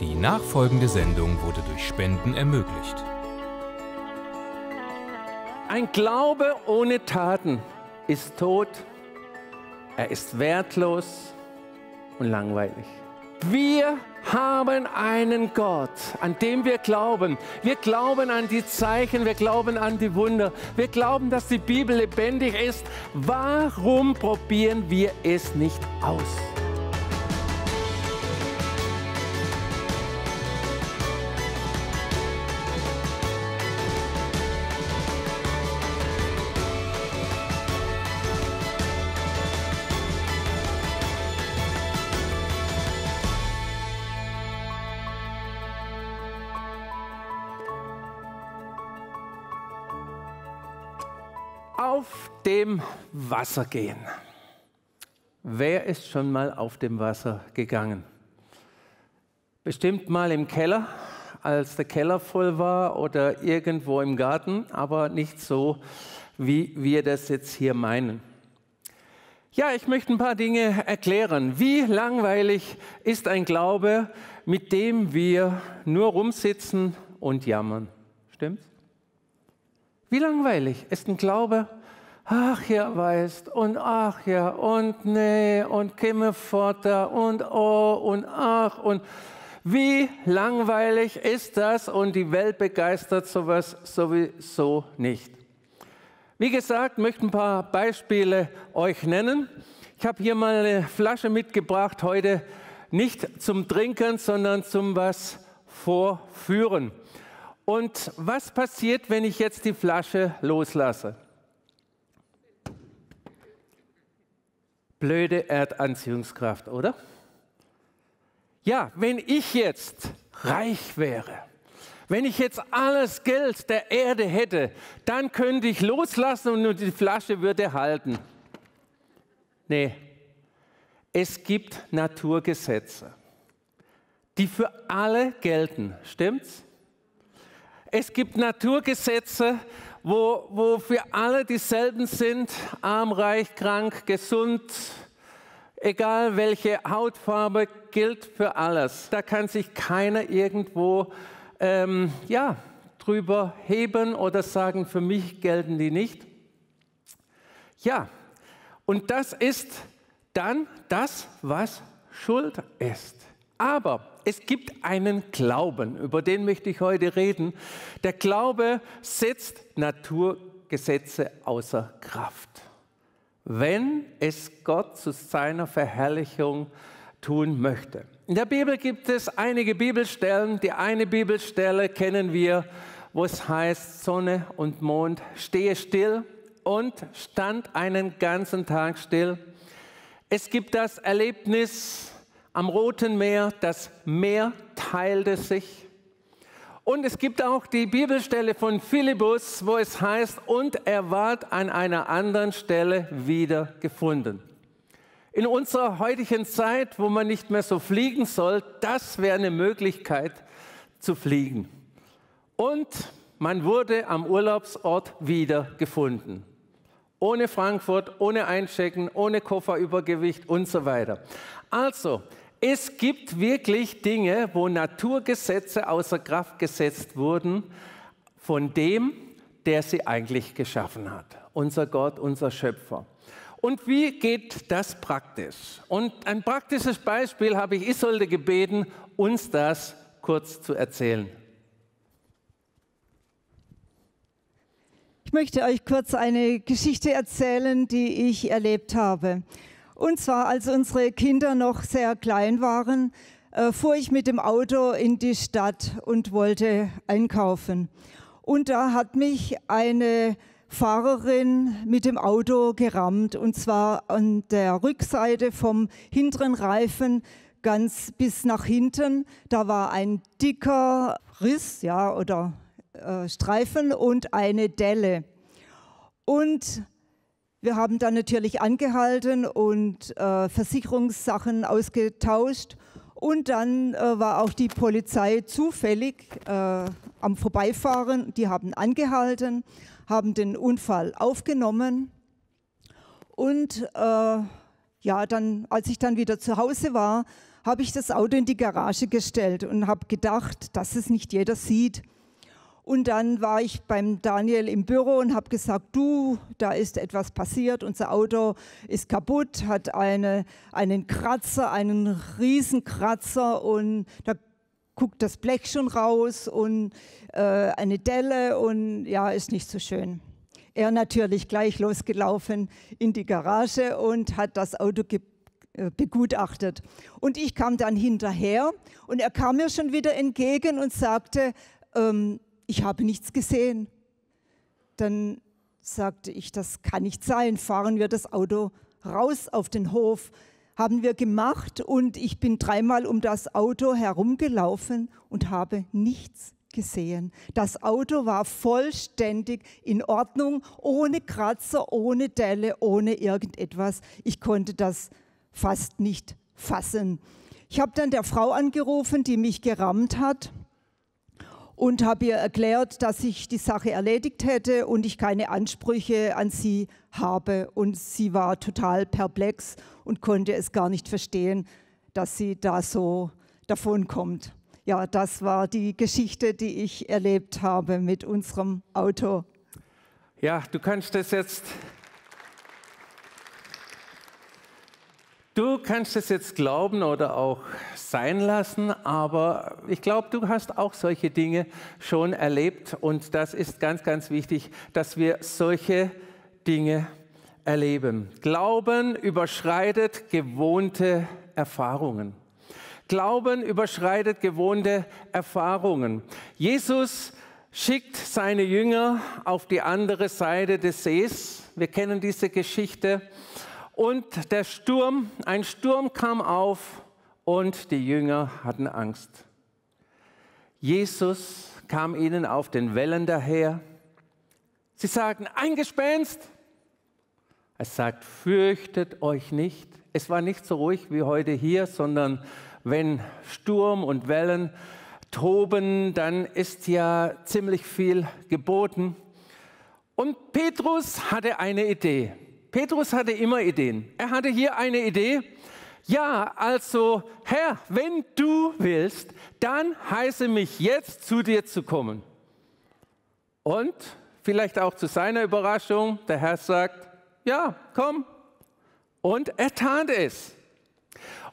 Die nachfolgende Sendung wurde durch Spenden ermöglicht. Ein Glaube ohne Taten ist tot, er ist wertlos und langweilig. Wir haben einen Gott, an dem wir glauben. Wir glauben an die Zeichen, wir glauben an die Wunder. Wir glauben, dass die Bibel lebendig ist. Warum probieren wir es nicht aus? Auf dem Wasser gehen. Wer ist schon mal auf dem Wasser gegangen? Bestimmt mal im Keller, als der Keller voll war oder irgendwo im Garten, aber nicht so, wie wir das jetzt hier meinen. Ja, ich möchte ein paar Dinge erklären. Wie langweilig ist ein Glaube, mit dem wir nur rumsitzen und jammern? Stimmt's? Wie langweilig ist ein Glaube? Ach ja, weißt, und ach ja, und nee, und Kimmefotter, und oh, und ach, und wie langweilig ist das? Und die Welt begeistert sowas sowieso nicht. Wie gesagt, möchte ein paar Beispiele euch nennen. Ich habe hier mal eine Flasche mitgebracht, heute nicht zum Trinken, sondern zum was vorführen. Und was passiert, wenn ich jetzt die Flasche loslasse? Blöde Erdanziehungskraft, oder? Ja, wenn ich jetzt reich wäre, wenn ich jetzt alles Geld der Erde hätte, dann könnte ich loslassen und die Flasche würde halten. Nee, es gibt Naturgesetze, die für alle gelten. Stimmt's? Es gibt Naturgesetze, wo, wo für alle dieselben sind, arm, reich, krank, gesund, egal welche Hautfarbe, gilt für alles. Da kann sich keiner irgendwo ähm, ja, drüber heben oder sagen, für mich gelten die nicht. Ja, und das ist dann das, was Schuld ist. Aber es gibt einen Glauben, über den möchte ich heute reden. Der Glaube setzt Naturgesetze außer Kraft, wenn es Gott zu seiner Verherrlichung tun möchte. In der Bibel gibt es einige Bibelstellen. Die eine Bibelstelle kennen wir, wo es heißt, Sonne und Mond, stehe still und stand einen ganzen Tag still. Es gibt das Erlebnis, am Roten Meer, das Meer teilte sich. Und es gibt auch die Bibelstelle von Philippus, wo es heißt, und er ward an einer anderen Stelle wieder gefunden. In unserer heutigen Zeit, wo man nicht mehr so fliegen soll, das wäre eine Möglichkeit zu fliegen. Und man wurde am Urlaubsort wieder gefunden. Ohne Frankfurt, ohne Einchecken, ohne Kofferübergewicht und so weiter. Also, es gibt wirklich Dinge, wo Naturgesetze außer Kraft gesetzt wurden von dem, der sie eigentlich geschaffen hat. Unser Gott, unser Schöpfer. Und wie geht das praktisch? Und ein praktisches Beispiel habe ich Isolde gebeten, uns das kurz zu erzählen. Ich möchte euch kurz eine Geschichte erzählen, die ich erlebt habe. Und zwar, als unsere Kinder noch sehr klein waren, äh, fuhr ich mit dem Auto in die Stadt und wollte einkaufen. Und da hat mich eine Fahrerin mit dem Auto gerammt und zwar an der Rückseite vom hinteren Reifen ganz bis nach hinten. Da war ein dicker Riss, ja, oder äh, Streifen und eine Delle. Und wir haben dann natürlich angehalten und äh, Versicherungssachen ausgetauscht. Und dann äh, war auch die Polizei zufällig äh, am Vorbeifahren. Die haben angehalten, haben den Unfall aufgenommen. Und äh, ja, dann, als ich dann wieder zu Hause war, habe ich das Auto in die Garage gestellt und habe gedacht, dass es nicht jeder sieht. Und dann war ich beim Daniel im Büro und habe gesagt, du, da ist etwas passiert, unser Auto ist kaputt, hat eine, einen Kratzer, einen Riesenkratzer und da guckt das Blech schon raus und äh, eine Delle und ja, ist nicht so schön. Er natürlich gleich losgelaufen in die Garage und hat das Auto äh, begutachtet. Und ich kam dann hinterher und er kam mir schon wieder entgegen und sagte, ähm, ich habe nichts gesehen. Dann sagte ich, das kann nicht sein, fahren wir das Auto raus auf den Hof. Haben wir gemacht und ich bin dreimal um das Auto herumgelaufen und habe nichts gesehen. Das Auto war vollständig in Ordnung, ohne Kratzer, ohne Delle, ohne irgendetwas. Ich konnte das fast nicht fassen. Ich habe dann der Frau angerufen, die mich gerammt hat und habe ihr erklärt, dass ich die Sache erledigt hätte und ich keine Ansprüche an sie habe. Und sie war total perplex und konnte es gar nicht verstehen, dass sie da so davon kommt. Ja, das war die Geschichte, die ich erlebt habe mit unserem Auto. Ja, du kannst das jetzt Du kannst es jetzt glauben oder auch sein lassen, aber ich glaube, du hast auch solche Dinge schon erlebt und das ist ganz, ganz wichtig, dass wir solche Dinge erleben. Glauben überschreitet gewohnte Erfahrungen. Glauben überschreitet gewohnte Erfahrungen. Jesus schickt seine Jünger auf die andere Seite des Sees. Wir kennen diese Geschichte. Und der Sturm, ein Sturm kam auf und die Jünger hatten Angst. Jesus kam ihnen auf den Wellen daher. Sie sagten, ein Gespenst. Er sagt, fürchtet euch nicht. Es war nicht so ruhig wie heute hier, sondern wenn Sturm und Wellen toben, dann ist ja ziemlich viel geboten. Und Petrus hatte eine Idee. Petrus hatte immer Ideen. Er hatte hier eine Idee. Ja, also Herr, wenn du willst, dann heiße mich jetzt zu dir zu kommen. Und vielleicht auch zu seiner Überraschung, der Herr sagt, ja, komm. Und er tat es.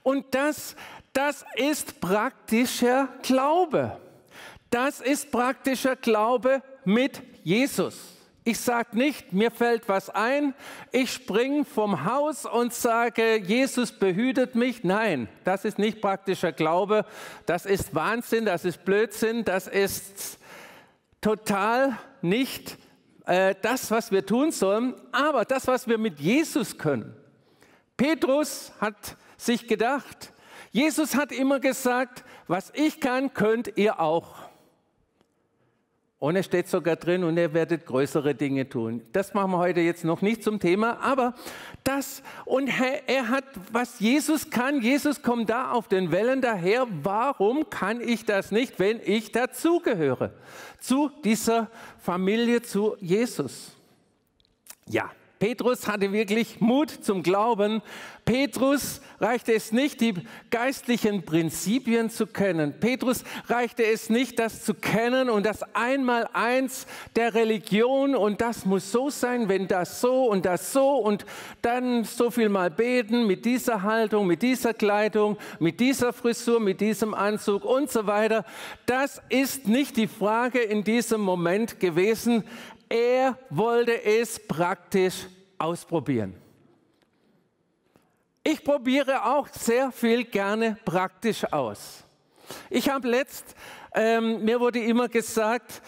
Und das, das ist praktischer Glaube. Das ist praktischer Glaube mit Jesus. Ich sage nicht, mir fällt was ein, ich springe vom Haus und sage, Jesus behütet mich. Nein, das ist nicht praktischer Glaube, das ist Wahnsinn, das ist Blödsinn, das ist total nicht äh, das, was wir tun sollen, aber das, was wir mit Jesus können. Petrus hat sich gedacht, Jesus hat immer gesagt, was ich kann, könnt ihr auch. Und es steht sogar drin, und ihr werdet größere Dinge tun. Das machen wir heute jetzt noch nicht zum Thema, aber das, und er hat, was Jesus kann, Jesus kommt da auf den Wellen daher, warum kann ich das nicht, wenn ich dazugehöre? Zu dieser Familie, zu Jesus. Ja, Petrus hatte wirklich Mut zum Glauben. Petrus reichte es nicht, die geistlichen Prinzipien zu kennen. Petrus reichte es nicht, das zu kennen und das Einmaleins der Religion und das muss so sein, wenn das so und das so und dann so viel mal beten mit dieser Haltung, mit dieser Kleidung, mit dieser Frisur, mit diesem Anzug und so weiter. Das ist nicht die Frage in diesem Moment gewesen. Er wollte es praktisch ausprobieren. Ich probiere auch sehr viel gerne praktisch aus. Ich habe letzt, ähm, mir wurde immer gesagt,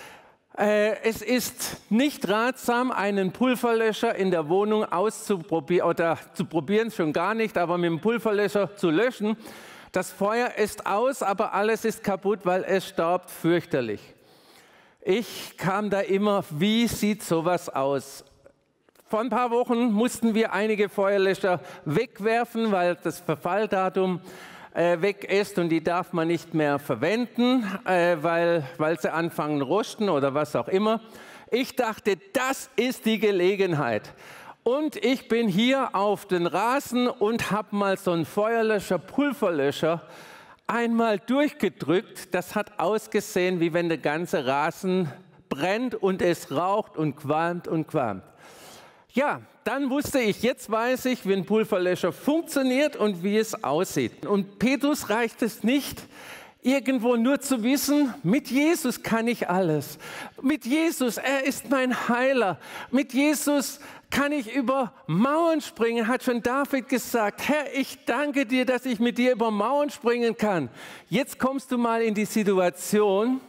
äh, es ist nicht ratsam, einen Pulverlöscher in der Wohnung auszuprobieren oder zu probieren, schon gar nicht, aber mit dem Pulverlöscher zu löschen. Das Feuer ist aus, aber alles ist kaputt, weil es staubt fürchterlich. Ich kam da immer, wie sieht sowas aus? Vor ein paar Wochen mussten wir einige Feuerlöscher wegwerfen, weil das Verfalldatum äh, weg ist und die darf man nicht mehr verwenden, äh, weil, weil sie anfangen rosten oder was auch immer. Ich dachte, das ist die Gelegenheit. und ich bin hier auf den Rasen und habe mal so einen Feuerlöscher, Pulverlöscher einmal durchgedrückt. Das hat ausgesehen, wie wenn der ganze Rasen brennt und es raucht und qualmt und qualmt. Ja, dann wusste ich, jetzt weiß ich, wie ein Pulverlöscher funktioniert und wie es aussieht. Und Petrus reicht es nicht, irgendwo nur zu wissen, mit Jesus kann ich alles. Mit Jesus, er ist mein Heiler. Mit Jesus kann ich über Mauern springen, hat schon David gesagt. Herr, ich danke dir, dass ich mit dir über Mauern springen kann. Jetzt kommst du mal in die Situation,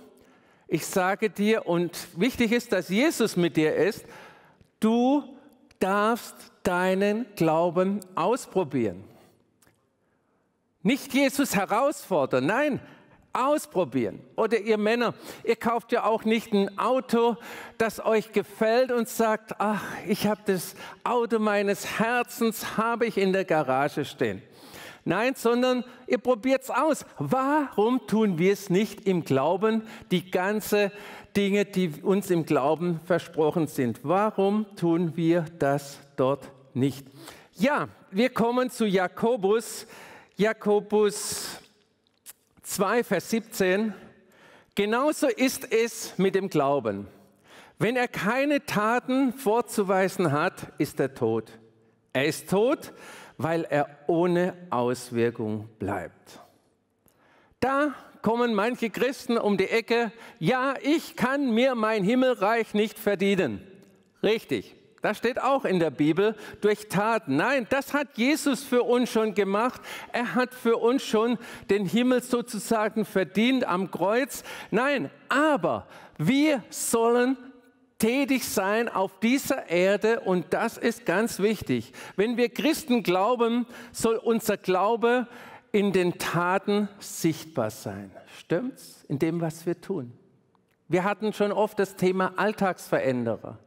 ich sage dir, und wichtig ist, dass Jesus mit dir ist, du darfst deinen Glauben ausprobieren. Nicht Jesus herausfordern, nein, ausprobieren. Oder ihr Männer, ihr kauft ja auch nicht ein Auto, das euch gefällt und sagt, ach, ich habe das Auto meines Herzens, habe ich in der Garage stehen. Nein, sondern ihr probiert es aus. Warum tun wir es nicht im Glauben, die ganze Dinge, die uns im Glauben versprochen sind? Warum tun wir das dort nicht? Ja, wir kommen zu Jakobus. Jakobus 2, Vers 17. Genauso ist es mit dem Glauben. Wenn er keine Taten vorzuweisen hat, ist er tot. Er ist tot, weil er ohne Auswirkung bleibt. Da kommen manche Christen um die Ecke, ja, ich kann mir mein Himmelreich nicht verdienen. Richtig, das steht auch in der Bibel, durch Taten. Nein, das hat Jesus für uns schon gemacht. Er hat für uns schon den Himmel sozusagen verdient am Kreuz. Nein, aber wir sollen tätig sein auf dieser Erde und das ist ganz wichtig. Wenn wir Christen glauben, soll unser Glaube in den Taten sichtbar sein. Stimmt's? In dem, was wir tun. Wir hatten schon oft das Thema Alltagsveränderer.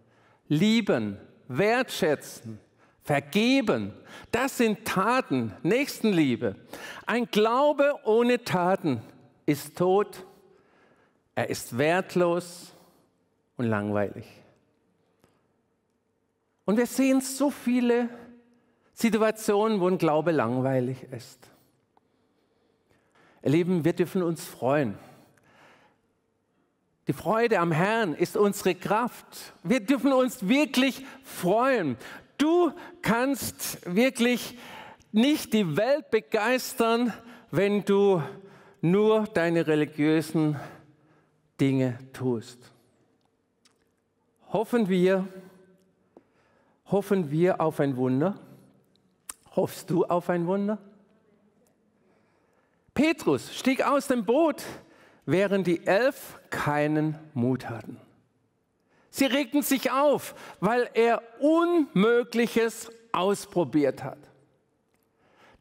Lieben, wertschätzen, vergeben. Das sind Taten, Nächstenliebe. Ein Glaube ohne Taten ist tot, er ist wertlos und langweilig. Und wir sehen so viele Situationen, wo ein Glaube langweilig ist. Ihr Lieben, wir dürfen uns freuen. Die Freude am Herrn ist unsere Kraft. Wir dürfen uns wirklich freuen. Du kannst wirklich nicht die Welt begeistern, wenn du nur deine religiösen Dinge tust hoffen wir, hoffen wir auf ein Wunder? Hoffst du auf ein Wunder? Petrus stieg aus dem Boot, während die elf keinen Mut hatten. Sie regten sich auf, weil er Unmögliches ausprobiert hat.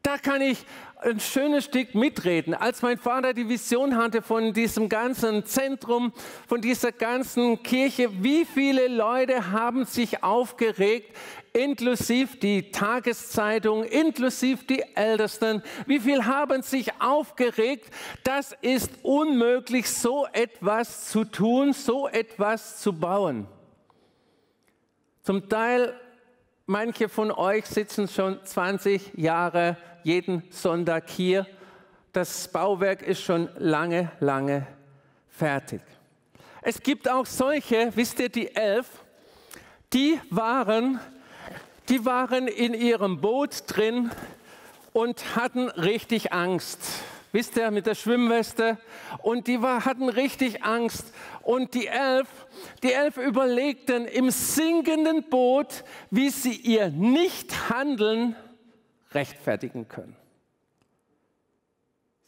Da kann ich ein schönes Stück mitreden. Als mein Vater die Vision hatte von diesem ganzen Zentrum, von dieser ganzen Kirche, wie viele Leute haben sich aufgeregt, inklusive die Tageszeitung, inklusive die Ältesten, wie viel haben sich aufgeregt, das ist unmöglich, so etwas zu tun, so etwas zu bauen. Zum Teil, manche von euch sitzen schon 20 Jahre jeden Sonntag hier. Das Bauwerk ist schon lange, lange fertig. Es gibt auch solche, wisst ihr, die elf, die waren, die waren in ihrem Boot drin und hatten richtig Angst. Wisst ihr, mit der Schwimmweste. Und die war, hatten richtig Angst. Und die elf, die elf überlegten im sinkenden Boot, wie sie ihr Nichthandeln rechtfertigen können.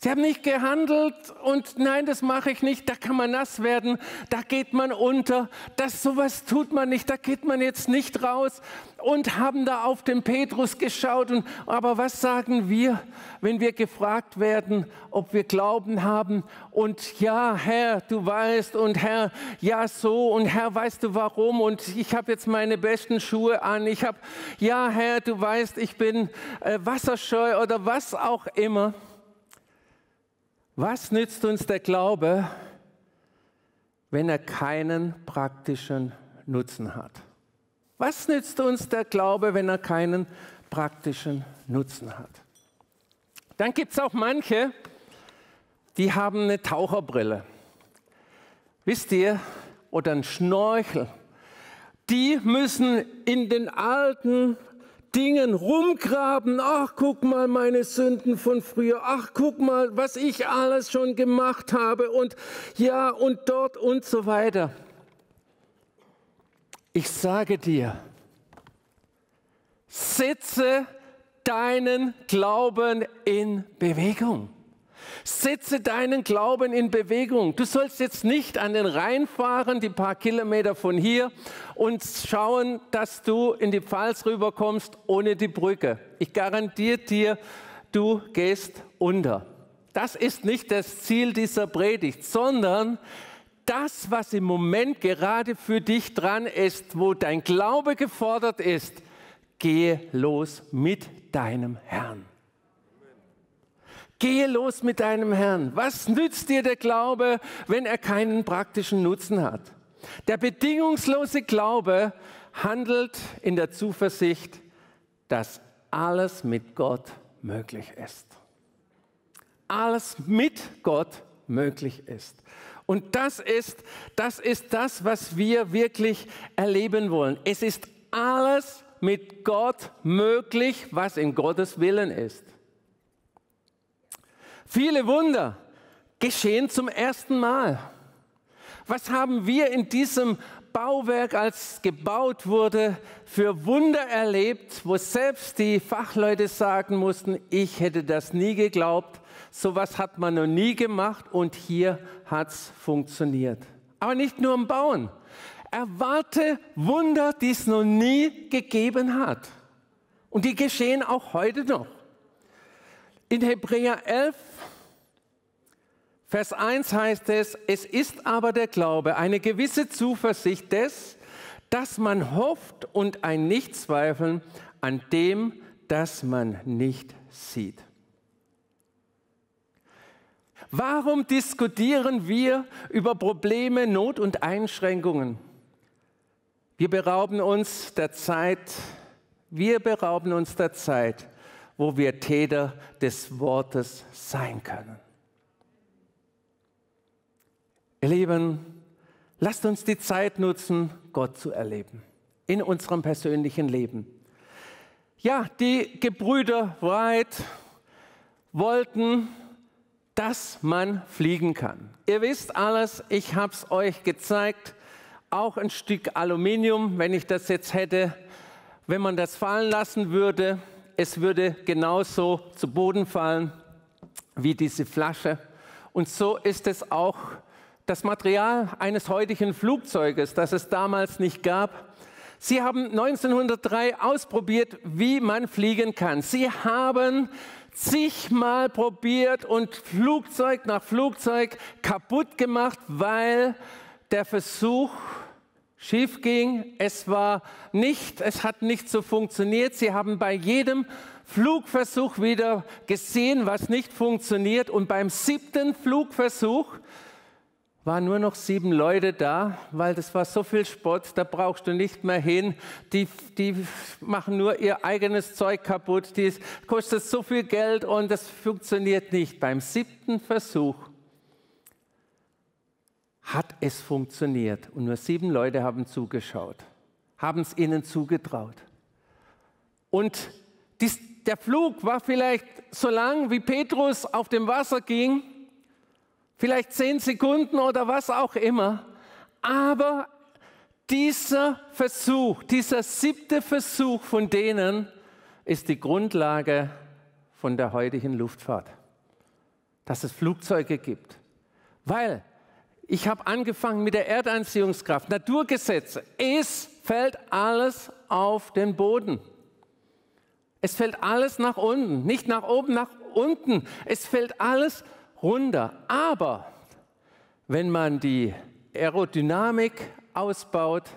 Sie haben nicht gehandelt und nein, das mache ich nicht, da kann man nass werden, da geht man unter, das sowas tut man nicht, da geht man jetzt nicht raus und haben da auf den Petrus geschaut und aber was sagen wir, wenn wir gefragt werden, ob wir Glauben haben und ja, Herr, du weißt und Herr, ja so und Herr, weißt du warum und ich habe jetzt meine besten Schuhe an, ich habe ja, Herr, du weißt, ich bin äh, wasserscheu oder was auch immer. Was nützt uns der Glaube, wenn er keinen praktischen Nutzen hat? Was nützt uns der Glaube, wenn er keinen praktischen Nutzen hat? Dann gibt es auch manche, die haben eine Taucherbrille. Wisst ihr, oder ein Schnorchel. Die müssen in den alten Dingen rumgraben. Ach, guck mal meine Sünden von früher. Ach, guck mal, was ich alles schon gemacht habe. Und ja, und dort und so weiter. Ich sage dir, setze deinen Glauben in Bewegung. Setze deinen Glauben in Bewegung. Du sollst jetzt nicht an den Rhein fahren, die paar Kilometer von hier, und schauen, dass du in die Pfalz rüberkommst ohne die Brücke. Ich garantiere dir, du gehst unter. Das ist nicht das Ziel dieser Predigt, sondern das, was im Moment gerade für dich dran ist, wo dein Glaube gefordert ist, gehe los mit deinem Herrn. Gehe los mit deinem Herrn. Was nützt dir der Glaube, wenn er keinen praktischen Nutzen hat? Der bedingungslose Glaube handelt in der Zuversicht, dass alles mit Gott möglich ist. Alles mit Gott möglich ist. Und das ist, das ist das, was wir wirklich erleben wollen. Es ist alles mit Gott möglich, was in Gottes Willen ist. Viele Wunder geschehen zum ersten Mal. Was haben wir in diesem Bauwerk, als gebaut wurde, für Wunder erlebt, wo selbst die Fachleute sagen mussten, ich hätte das nie geglaubt, sowas hat man noch nie gemacht und hier hat es funktioniert. Aber nicht nur im Bauen. Erwarte Wunder, die es noch nie gegeben hat. Und die geschehen auch heute noch. In Hebräer 11, Vers 1 heißt es, es ist aber der Glaube, eine gewisse Zuversicht des, dass man hofft und ein Nichtzweifeln an dem, das man nicht sieht. Warum diskutieren wir über Probleme, Not und Einschränkungen? Wir berauben uns der Zeit, wir berauben uns der Zeit, wo wir Täter des Wortes sein können. Ihr Lieben, lasst uns die Zeit nutzen, Gott zu erleben in unserem persönlichen Leben. Ja, die Gebrüder Wright wollten, dass man fliegen kann. Ihr wisst alles, ich habe es euch gezeigt. Auch ein Stück Aluminium, wenn ich das jetzt hätte, wenn man das fallen lassen würde, es würde genauso zu Boden fallen wie diese Flasche. Und so ist es auch das Material eines heutigen Flugzeuges, das es damals nicht gab. Sie haben 1903 ausprobiert, wie man fliegen kann. Sie haben zigmal probiert und Flugzeug nach Flugzeug kaputt gemacht, weil der Versuch schief ging. Es war nicht, es hat nicht so funktioniert. Sie haben bei jedem Flugversuch wieder gesehen, was nicht funktioniert. Und beim siebten Flugversuch waren nur noch sieben Leute da, weil das war so viel Spott, da brauchst du nicht mehr hin. Die, die machen nur ihr eigenes Zeug kaputt, die kostet so viel Geld und das funktioniert nicht. Beim siebten Versuch hat es funktioniert. Und nur sieben Leute haben zugeschaut, haben es ihnen zugetraut. Und dies, der Flug war vielleicht so lang, wie Petrus auf dem Wasser ging, vielleicht zehn Sekunden oder was auch immer. Aber dieser Versuch, dieser siebte Versuch von denen ist die Grundlage von der heutigen Luftfahrt, dass es Flugzeuge gibt. Weil ich habe angefangen mit der Erdanziehungskraft, Naturgesetze. Es fällt alles auf den Boden. Es fällt alles nach unten, nicht nach oben, nach unten. Es fällt alles runter. Aber wenn man die Aerodynamik ausbaut,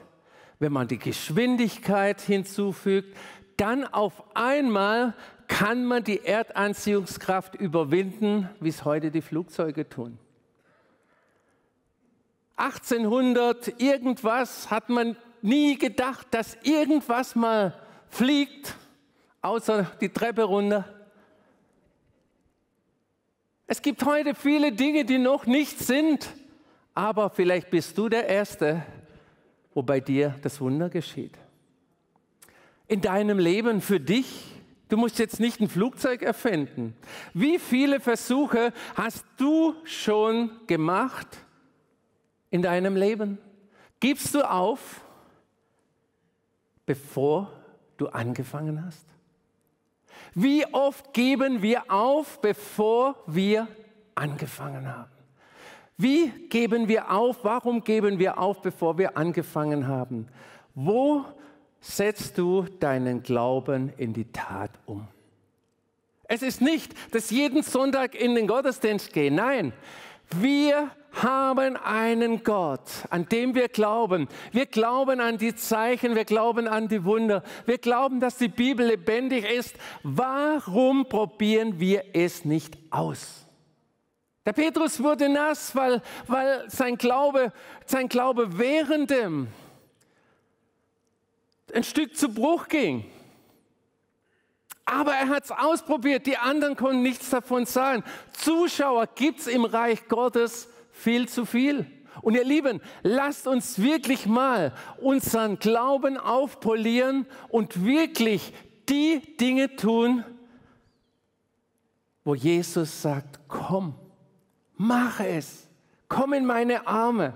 wenn man die Geschwindigkeit hinzufügt, dann auf einmal kann man die Erdanziehungskraft überwinden, wie es heute die Flugzeuge tun. 1800 irgendwas hat man nie gedacht, dass irgendwas mal fliegt, außer die Treppe runter. Es gibt heute viele Dinge, die noch nicht sind, aber vielleicht bist du der Erste, wo bei dir das Wunder geschieht. In deinem Leben für dich. Du musst jetzt nicht ein Flugzeug erfinden. Wie viele Versuche hast du schon gemacht in deinem Leben? Gibst du auf, bevor du angefangen hast? Wie oft geben wir auf, bevor wir angefangen haben? Wie geben wir auf? Warum geben wir auf, bevor wir angefangen haben? Wo setzt du deinen Glauben in die Tat um? Es ist nicht, dass jeden Sonntag in den Gottesdienst gehen. Nein, wir haben einen Gott, an dem wir glauben. Wir glauben an die Zeichen, wir glauben an die Wunder. Wir glauben, dass die Bibel lebendig ist. Warum probieren wir es nicht aus? Der Petrus wurde nass, weil, weil sein, Glaube, sein Glaube währenddem ein Stück zu Bruch ging. Aber er hat es ausprobiert, die anderen konnten nichts davon sagen. Zuschauer gibt es im Reich Gottes viel zu viel. Und ihr Lieben, lasst uns wirklich mal unseren Glauben aufpolieren und wirklich die Dinge tun, wo Jesus sagt, komm, mach es, komm in meine Arme.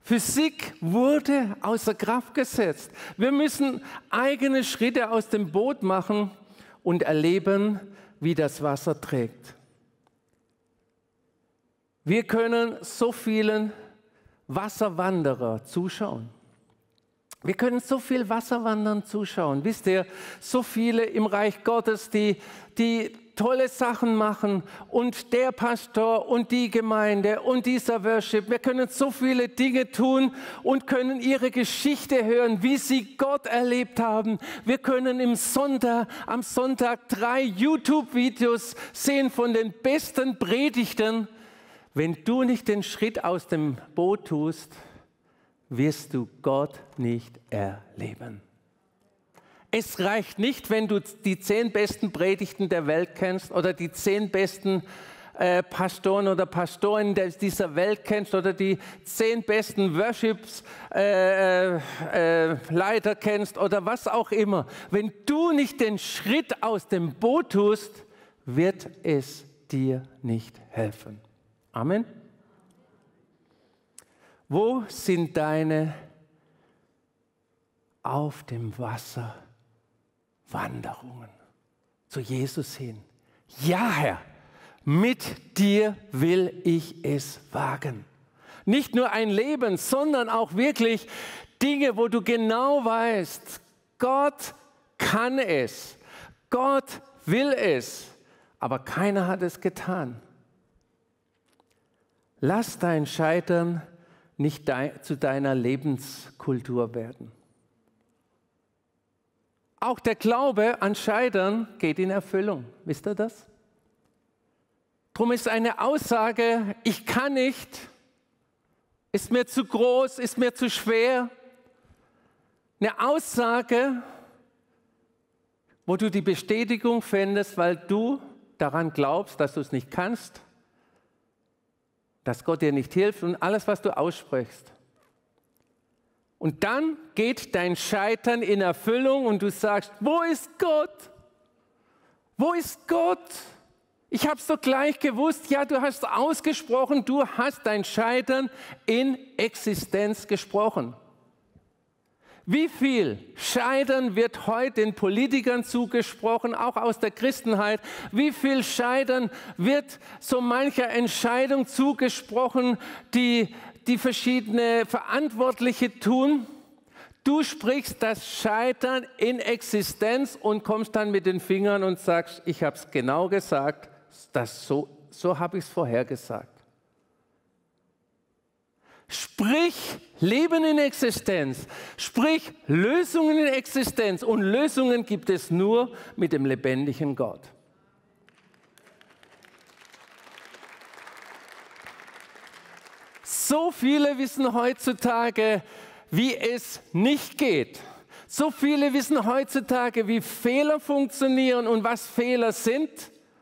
Physik wurde außer Kraft gesetzt. Wir müssen eigene Schritte aus dem Boot machen und erleben, wie das Wasser trägt. Wir können so vielen Wasserwanderer zuschauen. Wir können so viel Wasserwandern zuschauen. Wisst ihr, so viele im Reich Gottes, die, die tolle Sachen machen und der Pastor und die Gemeinde und dieser Worship. Wir können so viele Dinge tun und können ihre Geschichte hören, wie sie Gott erlebt haben. Wir können im Sonntag, am Sonntag drei YouTube-Videos sehen von den besten Predigten. Wenn du nicht den Schritt aus dem Boot tust, wirst du Gott nicht erleben. Es reicht nicht, wenn du die zehn besten Predigten der Welt kennst oder die zehn besten äh, Pastoren oder Pastoren dieser Welt kennst oder die zehn besten Worships-Leiter äh, äh, kennst oder was auch immer. Wenn du nicht den Schritt aus dem Boot tust, wird es dir nicht helfen. Amen. Wo sind deine auf dem Wasser Wanderungen zu Jesus hin. Ja, Herr, mit dir will ich es wagen. Nicht nur ein Leben, sondern auch wirklich Dinge, wo du genau weißt, Gott kann es, Gott will es, aber keiner hat es getan. Lass dein Scheitern nicht de zu deiner Lebenskultur werden. Auch der Glaube an Scheitern geht in Erfüllung. Wisst ihr das? Drum ist eine Aussage, ich kann nicht, ist mir zu groß, ist mir zu schwer. Eine Aussage, wo du die Bestätigung findest, weil du daran glaubst, dass du es nicht kannst, dass Gott dir nicht hilft und alles, was du aussprichst. Und dann geht dein Scheitern in Erfüllung und du sagst, wo ist Gott? Wo ist Gott? Ich habe es doch gleich gewusst. Ja, du hast ausgesprochen, du hast dein Scheitern in Existenz gesprochen. Wie viel Scheitern wird heute den Politikern zugesprochen, auch aus der Christenheit? Wie viel Scheitern wird so mancher Entscheidung zugesprochen, die die verschiedene Verantwortliche tun. Du sprichst das Scheitern in Existenz und kommst dann mit den Fingern und sagst, ich habe es genau gesagt, das so, so habe ich es vorhergesagt. Sprich Leben in Existenz, sprich Lösungen in Existenz und Lösungen gibt es nur mit dem lebendigen Gott. So viele wissen heutzutage, wie es nicht geht. So viele wissen heutzutage, wie Fehler funktionieren und was Fehler sind.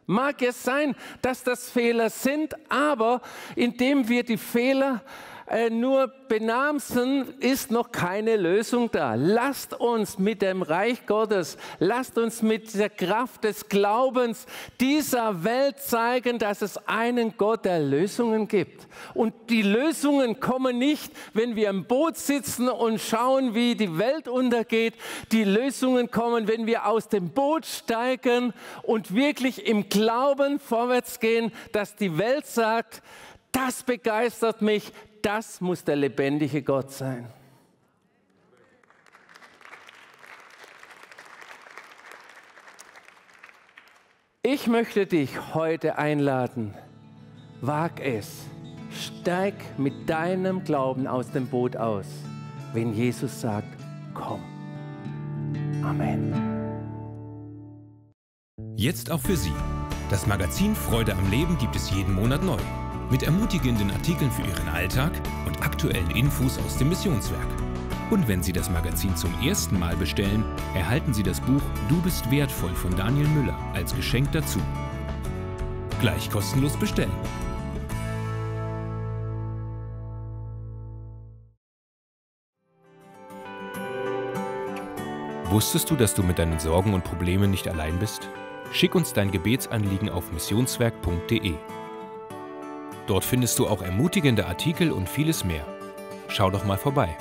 Mag es sein, dass das Fehler sind, aber indem wir die Fehler äh, nur benamsen, ist noch keine Lösung da. Lasst uns mit dem Reich Gottes, lasst uns mit der Kraft des Glaubens dieser Welt zeigen, dass es einen Gott der Lösungen gibt. Und die Lösungen kommen nicht, wenn wir im Boot sitzen und schauen, wie die Welt untergeht. Die Lösungen kommen, wenn wir aus dem Boot steigen und wirklich im Glauben vorwärts gehen, dass die Welt sagt, das begeistert mich, das muss der lebendige Gott sein. Ich möchte dich heute einladen. Wag es. Steig mit deinem Glauben aus dem Boot aus, wenn Jesus sagt, komm. Amen. Jetzt auch für Sie. Das Magazin Freude am Leben gibt es jeden Monat neu mit ermutigenden Artikeln für Ihren Alltag und aktuellen Infos aus dem Missionswerk. Und wenn Sie das Magazin zum ersten Mal bestellen, erhalten Sie das Buch Du bist wertvoll von Daniel Müller als Geschenk dazu. Gleich kostenlos bestellen. Wusstest du, dass du mit deinen Sorgen und Problemen nicht allein bist? Schick uns dein Gebetsanliegen auf missionswerk.de. Dort findest du auch ermutigende Artikel und vieles mehr. Schau doch mal vorbei.